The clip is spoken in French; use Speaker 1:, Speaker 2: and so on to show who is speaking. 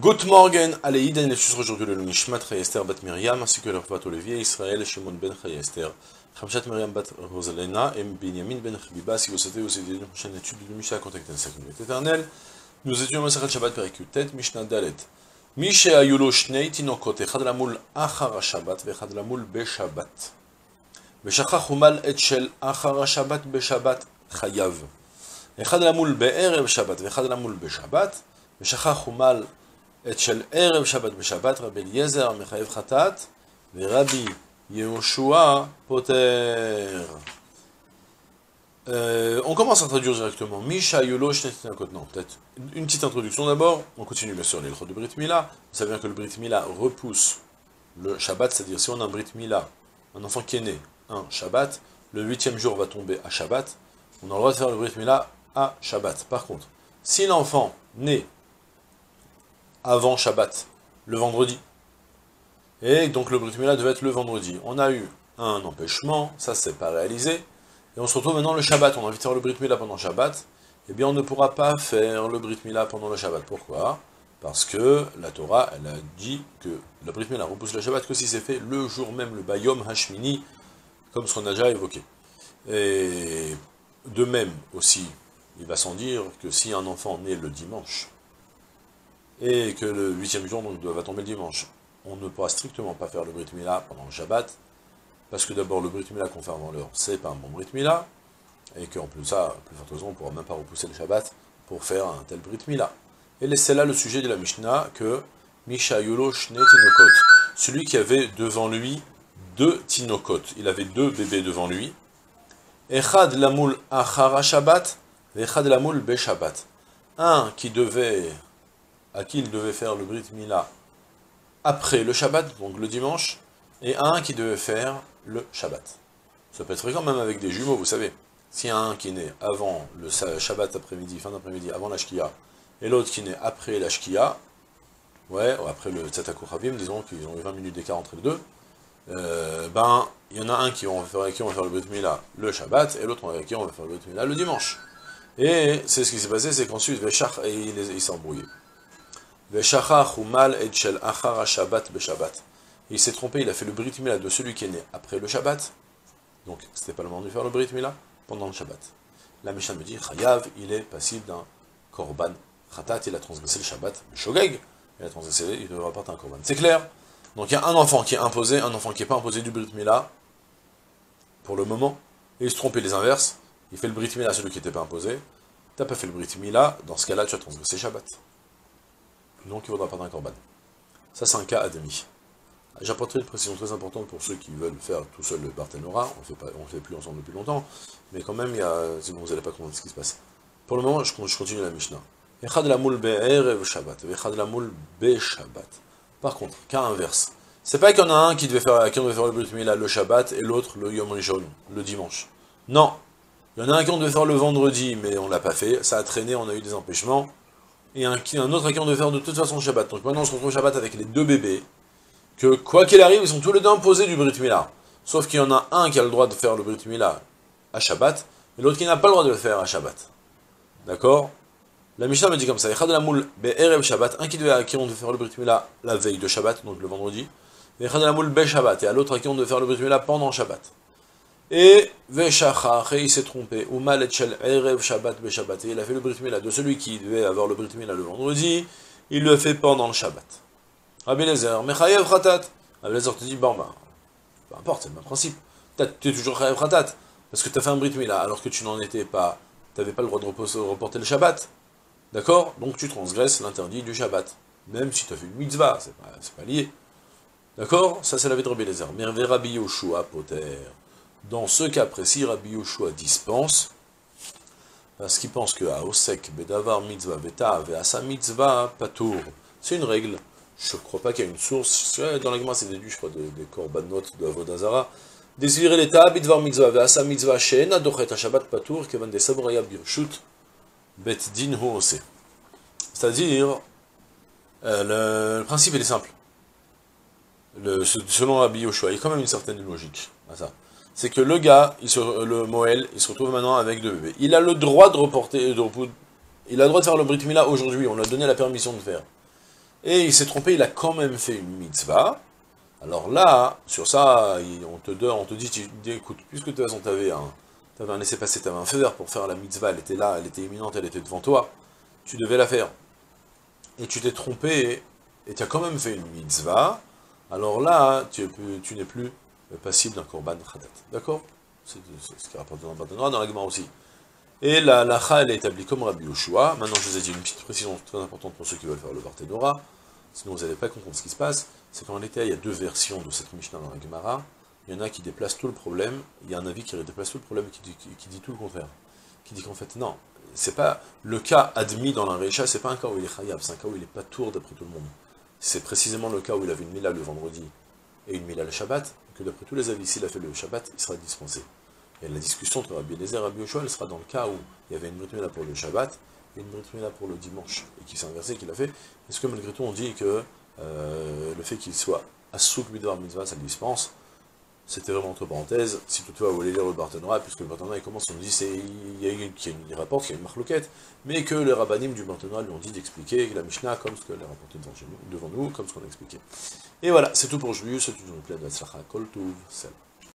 Speaker 1: Good morgen, allez, Iden, et aujourd'hui le Nishmat Esther bat Miriam, ainsi que leur fat Olivier, Israël, Shimon ben Esther, Khamshat Miriam bat Rosalena, et Binyamin ben Chabiba, si vous souhaitez aussi une prochaine étude du Mishnah contactez la communauté éternelle. Nous étions Masachat Shabbat Perikutet, Mishnah Dalet. Mishe Ayulo Shnei Tinokot, Echad Lamul Achar Shabbat, Vechad Lamul Beshabbat. ושכח ומל את של אחר השבת בשבת חייב. אחד למול בערב שבת ואחד למול בשבת, ושכח ומל את של ערב שבת בשבת, רבי אליעזר מחייב חטאת, ורבי יהושע פוטר. Euh, on commence à traduire directement. Misha Yolo Non, peut-être une petite introduction d'abord. On continue bien sûr les de Brit Mila. Vous savez bien que le Brit Mila repousse le Shabbat, c'est-à-dire si on a un Brit Mila, un enfant qui est né un Shabbat, le huitième jour va tomber à Shabbat, on a le droit de faire le Brit Mila à Shabbat. Par contre, si l'enfant naît avant Shabbat, le vendredi. Et donc le Brit Mila devait être le vendredi. On a eu un empêchement, ça c'est pas réalisé. Et on se retrouve maintenant le Shabbat, on a envie de faire le Brit Mila pendant Shabbat. Eh bien on ne pourra pas faire le Brit Mila pendant le Shabbat. Pourquoi? Parce que la Torah, elle a dit que le Brit Mila repousse le Shabbat que si c'est fait le jour même, le Bayom Hashmini, comme ce qu'on a déjà évoqué. Et de même aussi, il va sans dire que si un enfant naît le dimanche, et que le huitième jour donc, va tomber le dimanche. On ne pourra strictement pas faire le Brit Mila pendant le Shabbat, parce que d'abord le Brit Mila qu'on fait avant l'heure, c'est pas un bon Brit Mila, et qu'en plus de ça, plus forte on ne pourra même pas repousser le Shabbat pour faire un tel Brit Mila. Et c'est là le sujet de la Mishnah, que Misha Yolo Tinokot, celui qui avait devant lui deux Tinokot, il avait deux bébés devant lui, Echad Lamoul Achara Shabbat, Echad Lamoul Be Shabbat. Un qui devait à qui il devait faire le Brit Mila après le Shabbat, donc le dimanche, et un qui devait faire le Shabbat. Ça peut être fréquent même avec des jumeaux, vous savez. S'il y a un qui naît avant le Shabbat après-midi, fin d'après-midi, avant la Shkia, et l'autre qui naît après la Shkia, ouais, ou après le Tzatakuravim, disons qu'ils ont eu 20 minutes d'écart entre les deux, euh, ben, il y en a un qui va faire, qui on va faire le Brit Mila le Shabbat, et l'autre avec qui on va faire le Brit Mila le dimanche. Et c'est ce qui s'est passé, c'est qu'ensuite, il, il s'est embrouillé. Il s'est trompé, il a fait le Brit Mila de celui qui est né après le Shabbat. Donc, c'était pas le moment de faire le Brit Mila pendant le Shabbat. La Mishnah me dit, Chayav, il est passible d'un Korban Khatat, il a transgressé le Shabbat. Shogeg, il a transgressé, il devra apporter un Korban. C'est clair Donc, il y a un enfant qui est imposé, un enfant qui n'est pas imposé du Brit Mila, pour le moment, et il se trompe les inverses. Il fait le Brit Mila à celui qui n'était pas imposé. Tu n'as pas fait le Brit Mila, dans ce cas-là, tu as transgressé Shabbat donc il faudra pas un corban. Ça, c'est un cas à demi. J'apporterai une précision très importante pour ceux qui veulent faire tout seul le Barthénora, on ne fait plus ensemble depuis longtemps, mais quand même, il y a, sinon vous n'allez pas comprendre ce qui se passe. Pour le moment, je, continue la Mishnah. Par contre, cas inverse. C'est pas qu'il y en a un qui devait faire, qui devait faire le Brit le Shabbat et l'autre le Yom Rishon, le dimanche. Non. Il y en a un qui devait faire le vendredi, mais on l'a pas fait. Ça a traîné, on a eu des empêchements et un, un autre qui on devait faire de toute façon Shabbat. Donc maintenant on se retrouve Shabbat avec les deux bébés, que quoi qu'il arrive, ils sont tous les deux imposés du Brit Mila. Sauf qu'il y en a un qui a le droit de faire le Brit Mila à Shabbat, et l'autre qui n'a pas le droit de le faire à Shabbat. D'accord? La Mishnah me dit comme ça, Shabbat, un qui devait à qui on devait faire le Brit Mila la veille de Shabbat, donc le vendredi, et Shabbat, et à l'autre à qui on devait faire le Brit Mila pendant Shabbat. Et Veshachach, et il s'est trompé, ou Maletchel Erev Shabbat il a fait le Brit Mila de celui qui devait avoir le Brit Mila le vendredi, il le fait pendant le Shabbat. Rabbi Mechayev Khatat. Rabbi te dit, bon ben, peu importe, c'est le même principe. Tu es toujours Chayev Khatat, parce que tu as fait un Brit Mila alors que tu n'en étais pas, tu n'avais pas le droit de reporter le Shabbat. D'accord? Donc tu transgresses l'interdit du Shabbat. Même si tu as fait une mitzvah, c'est pas, pas lié. D'accord? Ça c'est la vie de Rabbi Rabbi Yoshua Poter. Dans ce cas précis, Rabbi Yoshua dispense, parce qu'il pense que à Osek, Bedavar, Mitzvah, Beta, Veasa, Mitzvah, Patour. C'est une règle. Je ne crois pas qu'il y a une source. Dans la c'est déduit, je crois, des, des korbanot de Avodazara. Désirer l'état, Bidvar, Mitzvah, Veasa, Mitzvah, Sheena, Dochet, Shabbat, Patour, Kevan de Sabraya, Birshut, Bet Din, C'est-à-dire, euh, le, principe, est simple. Le, selon Rabbi Yoshua, il y a quand même une certaine logique à ça c'est que le gars, il le Moël, il se retrouve maintenant avec deux bébés. Il a le droit de reporter, de, il a le droit de faire le Brit Mila aujourd'hui, on lui a donné la permission de faire. et il s'est trompé, il a quand même fait une mitzvah, alors là, sur ça, on te, on te dit, écoute, puisque tu avais un, un laissé-passer, tu avais un feu pour faire la mitzvah, elle était là, elle était imminente, elle était devant toi, tu devais la faire. Et tu t'es trompé, et tu as quand même fait une mitzvah, alors là, tu n'es plus passible d'un korban khadat. D'accord? C'est ce qui rapporte dans le dans la aussi. Et la lacha, elle est établie comme Rabbi Yoshua. Maintenant, je vous ai dit une petite précision très importante pour ceux qui veulent faire le Barthénora. Sinon, vous n'allez pas comprendre ce qui se passe. C'est qu'en réalité, il y a deux versions de cette Mishnah dans la Gemara. Il y en a qui déplacent tout le problème. Il y a un avis qui déplace tout le problème et qui dit, tout le contraire. Qui dit qu'en fait, non, c'est pas le cas admis dans la Reisha, c'est pas un cas où il est khayab, c'est un cas où il n'est pas tour d'après tout le monde. C'est précisément le cas où il avait une mila le vendredi et une mila le Shabbat, que d'après tous les avis, s'il a fait le Shabbat, il sera dispensé. Et la discussion entre Rabbi Eliezer et Rabbi Yoshua, elle sera dans le cas où il y avait une Brit pour le Shabbat et une Brit pour le dimanche, et qui s'est inversé, qu'il a fait. Est-ce que malgré tout on dit que euh, le fait qu'il soit Assouk Midvar Mitzvah, ça le dispense? C'était vraiment entre parenthèses. Si toutefois vous voulez lire le Barthénora, puisque le Barthénora il commence, on dit c'est il y a une, qui rapporte qu'il y a une marloquette, mais que les rabbinim du Barthénora lui ont dit d'expliquer la Mishnah comme ce qu'elle a rapporté devant nous, comme ce qu'on a expliqué. Et voilà, c'est tout pour aujourd'hui, c'est une pleine de Kol Salut.